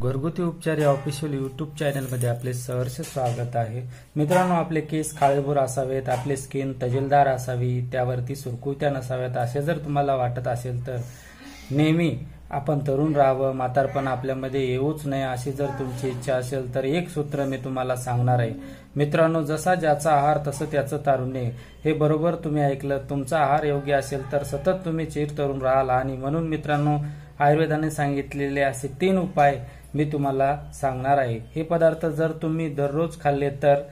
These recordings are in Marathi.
घरगुती उपचार या ऑफिशियल युट्यूब चॅनलमध्ये आपले सहर्ष स्वागत आहे. मित्रांनो आपले केस काळेभोर असावेत आपले स्किन तजेलदार असावी त्यावरती सुरकुत्या नसाव्यात असे जर तुम्हाला वाटत असेल तर नेहमी आपण तरुण राहावं म्हातारपण आपल्यामध्ये येऊच नये अशी जर तुमची इच्छा असेल तर एक सूत्र मी तुम्हाला सांगणार आहे. मित्रांनो जसा ज्याचा आहार तसं त्याचं तारुण्य हे बरोबर तुम्ही ऐकलं तुमचा आहार योग्य असेल तर सतत तुम्ही चिर तरुण राहाल. आणि म्हणून मित्रांनो आयुर्वेदाने सांगितलेले असे तीन उपाय मी तुम्हाला सांगणार आहे. हे पदार्थ जर तुम्ही दररोज खाल्ले तर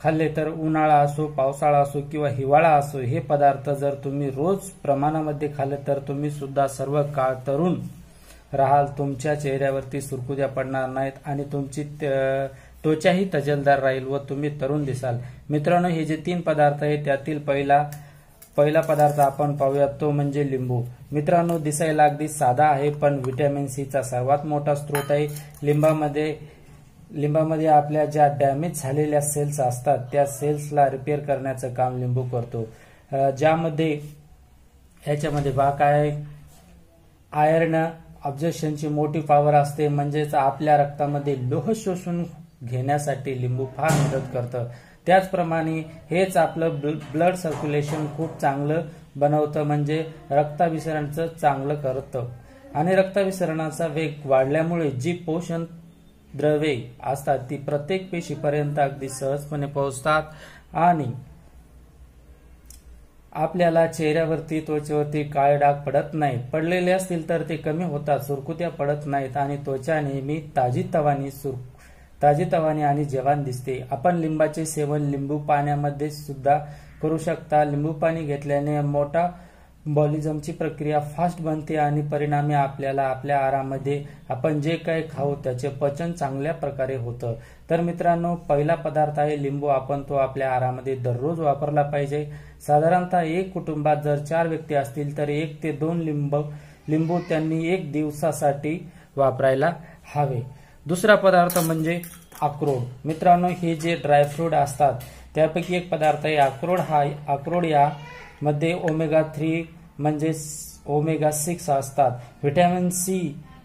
खाल्ले तर उन्हाळा असो पावसाळा असो किंवा हिवाळा असो हे पदार्थ जर तुम्ही रोज प्रमाणामध्ये खाल्ले तर तुम्ही सुद्धा सर्व काळ तरुण राहाल तुमच्या चेहऱ्यावरती सुरकुद्या पडणार नाहीत आणि तुमची त्वचाही तजलदार राहील व तुम्ही तरुण दिसाल. मित्रांनो हे जे तीन पदार्थ आहेत त्यातील पहिला पहिला पदार्थ आपण पाहूया तो म्हणजे लिंबू. मित्रांनो दिसायला अगदी साधा आहे पण व्हिटॅमिन सीचा सर्वात मोठा स्रोत आहे. लिंबामध्ये लिंबामध्ये आपल्या ज्या डॅमेज झालेल्या सेल्स असतात त्या सेल्सला रिपेअर करण्याचं काम लिंबू करतो. ज्यामध्ये ह्याच्यामध्ये भाग आहे आयर्न ऑब्जेक्शनची मोठी पॉवर असते म्हणजेच आपल्या रक्तामध्ये लोह शोषून घेण्यासाठी लिंबू फार मदत करतं. त्याचप्रमाणे हेच आपलं ब्लड सर्क्युलेशन खूप चांगलं बनवतं म्हणजे रक्ताभिसरणाचं चांगलं करतं. आणि रक्ताभिसरणाचा वेग वाढल्यामुळे जी पोषण द्रव्ये असतात ती प्रत्येक पेशीपर्यंत अगदी सहजपणे पोहोचतात आणि आपल्याला चेहऱ्यावरती त्वचेवरती काळे डाग पडत नाहीत. पडलेले असतील तर ते कमी होतात सुरकुत्या पडत नाहीत आणि त्वचा नेहमी ताजी तवानी सुर ताजेतवाने आणि जेवण दिसते. आपण लिंबाचे सेवन लिंबू पाण्यामध्ये सुद्धा करू शकता. लिंबू पाणी घेतल्याने मोठा बॉलिझमची प्रक्रिया फास्ट बनते आणि परिणामी आपल्याला आपल्या आरामध्ये आपण जे काही खाऊ त्याचे पचन चांगल्या प्रकारे होतं. तर मित्रांनो पहिला पदार्थ आहे लिंबू. आपण तो आपल्या आरामध्ये दररोज वापरला पाहिजे. साधारणतः एक कुटुंबात जर चार व्यक्ती असतील तर एक ते दोन लिंब लिंबू त्यांनी एक दिवसासाठी वापरायला हवे. दुसरा पदार्थ म्हणजे अक्रोड. मित्रांनो हे जे ड्रायफ्रूट असतात त्यापैकी एक पदार्थ आहे अक्रोड. हा अक्रोड या मध्ये ओमेगा थ्री म्हणजे ओमेगा सिक्स असतात. व्हिटॅमिन सी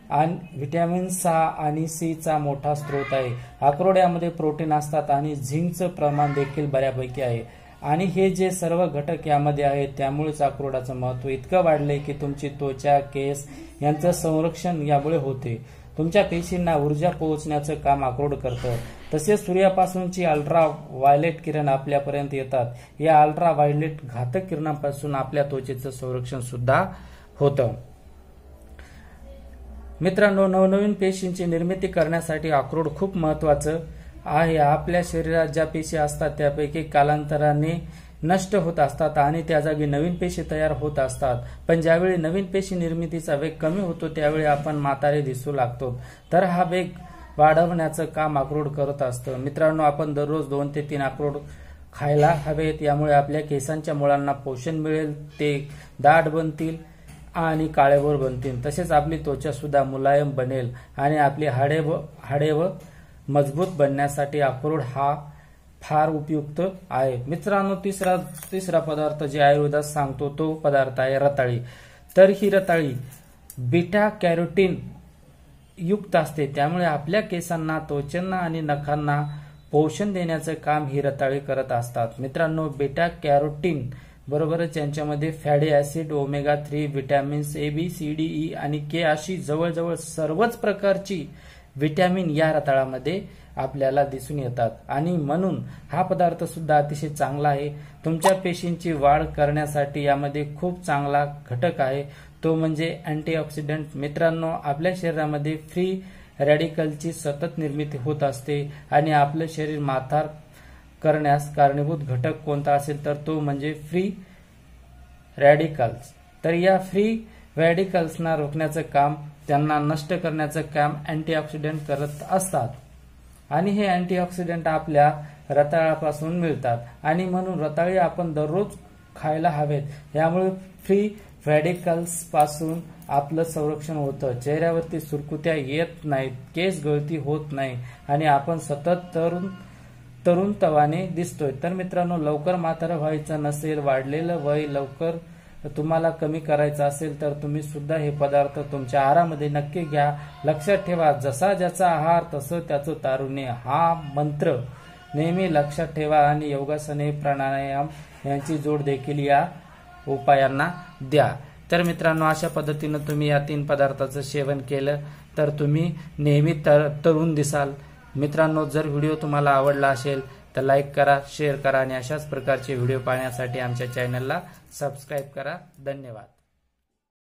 आणि व्हिटॅमिन सहा आणि सीचा मोठा स्रोत आहे. अक्रोड यामध्ये प्रोटीन असतात आणि झिंकचं प्रमाण देखील बऱ्यापैकी आहे. आणि हे जे सर्व घटक यामध्ये आहेत त्यामुळेच अक्रोडाचं महत्त्व इतकं वाढलंय की तुमची त्वचा केस यांचं संरक्षण यामुळे होते. तुमच्या पेशींना ऊर्जा पोहोचण्याचं काम अक्रोड करतं. तसेच सूर्यापासूनची अल्ट्रा व्हायलेट किरण आपल्यापर्यंत येतात. या अल्ट्रा व्हायलेट घातक किरणांपासून आपल्या त्वचेचं संरक्षण सुद्धा होतं. मित्रांनो नवनवीन पेशींची निर्मिती करण्यासाठी अक्रोड खूप महत्वाचं आहे. आपल्या शरीरात ज्या पेशी असतात त्यापैकी कालांतराने नष्ट होत असतात आणि त्या जागी नवीन पेशी तयार होत असतात. पण ज्यावेळी नवीन पेशी निर्मितीचा वेग कमी होतो त्यावेळी आपण म्हातारे दिसू लागतो. तर हा वेग वाढवण्याचं काम अक्रोड करत असतं. मित्रांनो आपण दररोज दोन ते तीन अक्रोड खायला हवेत. यामुळे आपल्या केसांच्या मुळांना पोषण मिळेल ते दाट बनतील आणि काळेभोर बनतील. तसेच आपली त्वचा सुद्धा मुलायम बनेल आणि आपली हाडे व हाडे व मजबूत बनण्यासाठी अक्रोड हा फार उपयुक्त आहे. मित्रांनो तिसरा तिसरा पदार्थ जे आयुर्वेदात सांगतो तो पदार्थ आहे रताळी. तर ही रताळी बीटा कॅरोटीन युक्त असते. त्यामुळे आपल्या केसांना त्वचेंना आणि नखांना पोषण देण्याचं काम ही रताळी करत असतात. मित्रांनो बेटा कॅरोटीन बरोबरच यांच्यामध्ये fatty acid omega three vitamins A B C D E आणि के अशी जवळजवळ सर्वच प्रकारची व्हिटॅमिन या रताळामध्ये आपल्याला दिसून येतात. आणि म्हणून हा पदार्थ सुद्धा अतिशय चांगला आहे. तुमच्या पेशींची वाढ करण्यासाठी यामध्ये खूप चांगला घटक आहे. तो म्हणजे अँटीऑक्सिडंट मित्रांनो आपल्या शरीरामध्ये फ्री रॅडिकलची सतत निर्मिती होत असते आणि आपलं शरीर माथार करण्यास कारणीभूत घटक कोणता असेल तर तो म्हणजे फ्री रॅडिकल्स तर या फ्री रॅडिकल्सना रोखण्याचं काम त्यांना नष्ट करण्याचं काम अँटीऑक्सिडंट करत असतात. आणि हे अँटीऑक्सिडंट आपल्या रताळापासून मिळतात. आणि म्हणून रताळी आपण दररोज खायला हवेत. यामुळे फ्री रॅडिकल्सपासून आपलं संरक्षण होतं. चेहऱ्यावरती सुरकुत्या येत नाहीत. केस गळती होत नाही. आणि आपण सतत तरुण तरुण तवाने दिसतोय. तर मित्रांनो लवकर मात्र व्हायचं नसेल वाढलेलं वय लवकर तुम्हाला कमी करायचं असेल तर तुम्ही सुद्धा हे पदार्थ तुमच्या आहारामध्ये नक्की घ्या. लक्षात ठेवा जसा ज्याचा आहार तसं त्याचं तारुण्य. हा मंत्र नेहमी लक्षात ठेवा आणि योगासने प्राणायाम यांची जोड देखील या उपायांना द्या. तर मित्रांनो अशा पद्धतीनं तुम्ही या तीन पदार्थाचं सेवन केलं तर तुम्ही नेहमी तर तरुण दिसाल. मित्रांनो जर व्हिडिओ तुम्हाला आवडला असेल तर लाईक करा शेअर करा आणि अशाच प्रकारचे व्हिडिओ पाहण्यासाठी आमच्या चॅनलला सबस्क्राईब करा. धन्यवाद.